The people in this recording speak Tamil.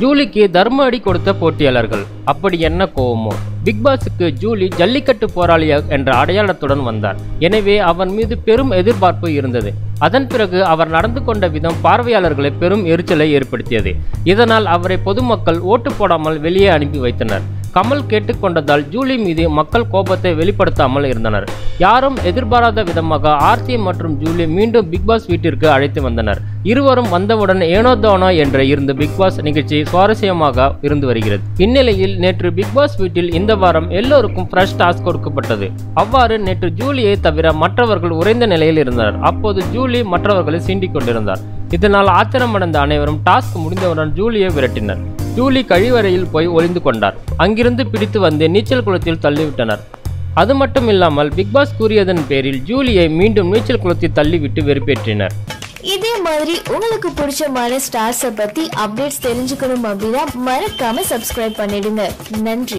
ஜூலிக்கு தர்ம அடி கொடுத்த போட்டியாளர்கள். அப்படி என்ன கோவமோ? பிக் பாஸுக்கு ஜூலி ஜல்லிக்கட்டு போராளியாக என்ற அடையாளத்துடன் வந்தார். எனவே அவன் மீது பெரும் எதிர்பார்ப்பு இருந்தது. அதன் பிறகு அவர் நடந்து கொண்ட விதம் பார்வையாளர்களை பெரும் எரிச்சலை ஏற்படுத்தியது. இதனால் அவரை பொதுமக்கள் ஓட்டு போடாமல் வெளியே அனுப்பி வைத்தனர். கமல் கேட்டுக்கொண்டதால் ஜூலி மீது மக்கள் கோபத்தை வெளிப்படுத்தாமல் இருந்தனர். யாரும் எதிர்பாராத விதமாக ஆர்த்தி மற்றும் ஜூலி மீண்டும் பிக்பாஸ் வீட்டிற்கு அழைத்து வந்தனர். இருவரும் வந்தவுடன் ஏனோ தானோ என்ற இருந்து பிக்பாஸ் நிகழ்ச்சி சுவாரஸ்யமாக இருந்து வருகிறது. இந்நிலையில் நேற்று பிக்பாஸ் வீட்டில் இந்த வாரம் எல்லோருக்கும் ஃப்ரெஷ் டாஸ்க் கொடுக்கப்பட்டது. அவ்வாறு நேற்று ஜூலியை தவிர மற்றவர்கள் உறைந்த நிலையில் இருந்தனர். அப்போது ஜூலி மற்றவர்களை சீண்டிக் கொண்டிருந்தார் இதனால் ஆத்திரமடைந்த அனைவரும் டாஸ்க் முடிந்தவுடன் ஜூலியை விரட்டினர். ஜூலி கழிவறையில் போய் ஒளிந்து கொண்டார். அங்கிருந்து பிடித்து வந்து நீச்சல் குளத்தில் தள்ளிவிட்டனர். அது மட்டும் இல்லாமல் பிக்பாஸ் கூறியதன் பேரில் ஜூலியை மீண்டும் நீச்சல் குளத்தில் தள்ளிவிட்டு வெறுப்பேற்றினர். இதே மாதிரி உங்களுக்கு பிடிச்சமான ஸ்டார்ஸை பத்தி அப்டேட்ஸ் தெரிஞ்சுக்கணும் அப்படின்னா மறக்காம சப்ஸ்கிரைப் பண்ணிடுங்க. நன்றி.